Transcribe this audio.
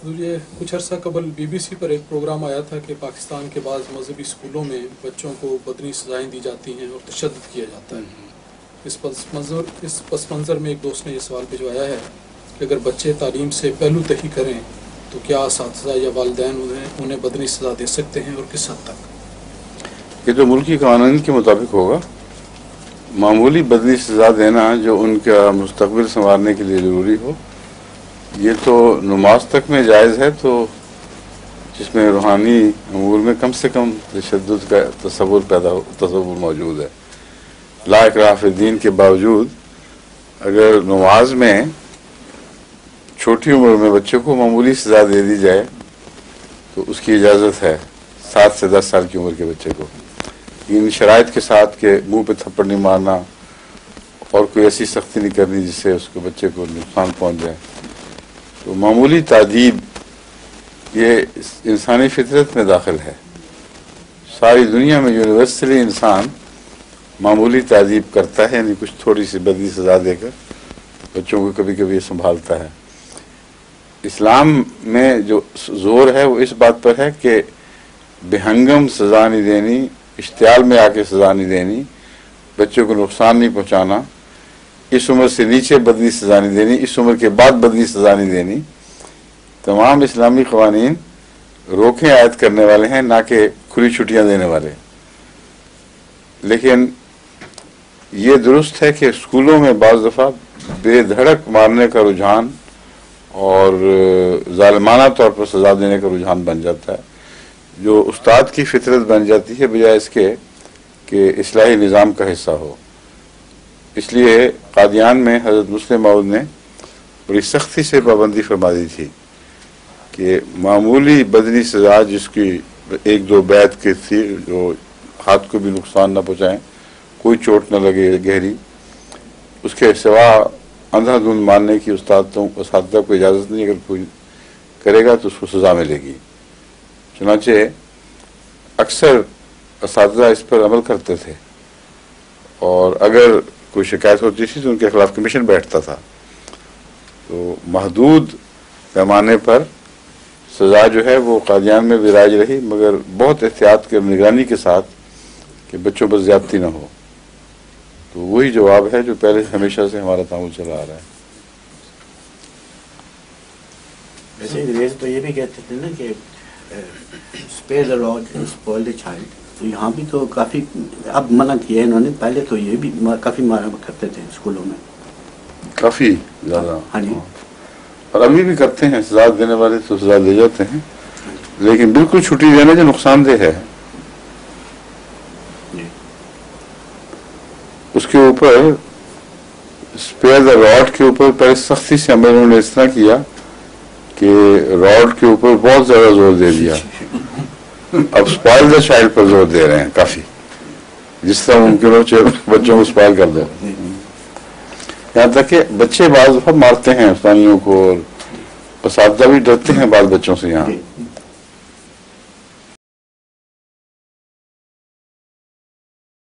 ये कुछ अर्सा कबल बीबीसी पर एक प्रोग्राम आया था कि पाकिस्तान के बाद मजहबी स्कूलों में बच्चों को बदनी सजाएँ दी जाती हैं और तशद किया जाता है। इस पस मंजर, इस पस मंज़र में एक दोस्त ने ये सवाल भिजवाया है कि अगर बच्चे तालीम से पहलू तही करें तो क्या इस या वालदेन उन्हें उन्हें बदनी सजा दे सकते हैं और किस हद तक? ये तो मुल्की कानून के मुताबिक होगा, मामूली बदनी सजा देना जो उनका मुस्तबिल संवारने के लिए ज़रूरी हो ये तो नमाज़ तक में जायज़ है तो जिसमें रूहानी अमूर में कम से कम तशद का तस्वुर पैदा तस्वुर मौजूद है। लाकराफीन के बावजूद, अगर नमाज़ में छोटी उम्र में बच्चे को मामूली सजा दे दी जाए तो उसकी इजाज़त है सात से दस साल की उम्र के बच्चे को। इन शराइ के साथ के मुँह पे थप्पड़ नहीं मारना और कोई ऐसी सख्ती नहीं करनी जिससे उसके बच्चे को नुकसान पहुँच जाए। तो मामूली तादीब, ये इंसानी फितरत में दाखिल है। सारी दुनिया में यूनिवर्सली इंसान मामूली तादीब करता है, यानी कुछ थोड़ी सी बदली सजा देकर बच्चों को कभी कभी संभालता है। इस्लाम में जो ज़ोर है, वो इस बात पर है कि बेहंगम सजा नहीं देनी, इश्तियाल में आके सजा नहीं देनी, बच्चों को नुकसान नहीं पहुंचाना। इस उम्र से नीचे बदली सजा नहीं देनी, इस उम्र के बाद बदली सजा नहीं देनी। तमाम इस्लामी कवानीन रोकें आयद करने वाले हैं, ना कि खुली छुट्टियाँ देने वाले। लेकिन ये दुरुस्त है कि स्कूलों में बाज़ दफ़ा बेधड़क मारने का रुझान और ालमाना तौर पर सजा देने का रुझान बन जाता है। जो उस्ताद की फितरत बन जाती है, बजाय इसके कि इसलाही निज़ाम का हिस्सा हो। इसलिए कादियान में हज़रत मुस्लिम मऊद ने बड़ी सख्ती से पाबंदी फरमा दी थी कि मामूली बदनी सजा जिसकी एक दो बैत की थी, जो हाथ को भी नुकसान न पहुँचाएँ, कोई चोट न लगे गहरी, उसके सिवा अंधाधुंध मारने की उस्ताद तो उस को इजाज़त नहीं, अगर कोई करेगा तो उसको सज़ा मिलेगी। चुनाचे अक्सर इस पर अमल करते थे। और अगर कोई शिकायत होती थी तो उनके खिलाफ कमीशन बैठता था। तो महदूद पैमाने पर सज़ा जो है वो कादियान में विराज रही, मगर बहुत एहतियात के निगरानी के साथ कि बच्चों पर ज्यादती ना हो। तो वही जवाब है जो पहले हमेशा से हमारा तामुल चला आ रहा है। वैसे तो ये भी कहते थे ना कि spare the rod spoil the child तो यहाँ भी तो काफ़ी अब मना किया है इन्होंने। पहले तो ये भी काफ़ी मारा करते थे स्कूलों में। काफ़ी ज़्यादा। हाँ जी। और अभी भी करते हैं सजा देने वाले तो सजा दे जाते हैं। लेकिन बिल्कुल छुट्टी देना जो नुकसानदेह है। उसके ऊपर स्पेयर द रॉड के ऊपर पहले सख्ती से अमल उन्होंने इस तरह किया कि रॉड के ऊपर बहुत ज़्यादा ज़ोर दे दिया। अब स्पॉइल द चाइल्ड पर ज़ोर दे रहे हैं, काफ़ी। जिस तरह मुमकिन हो बच्चों को स्पॉइल कर दो। यहाँ तक कि बच्चे बाज मारते हैं, स्थानियों को, और पसादा भी डरते हैं बाल बच्चों से यहाँ।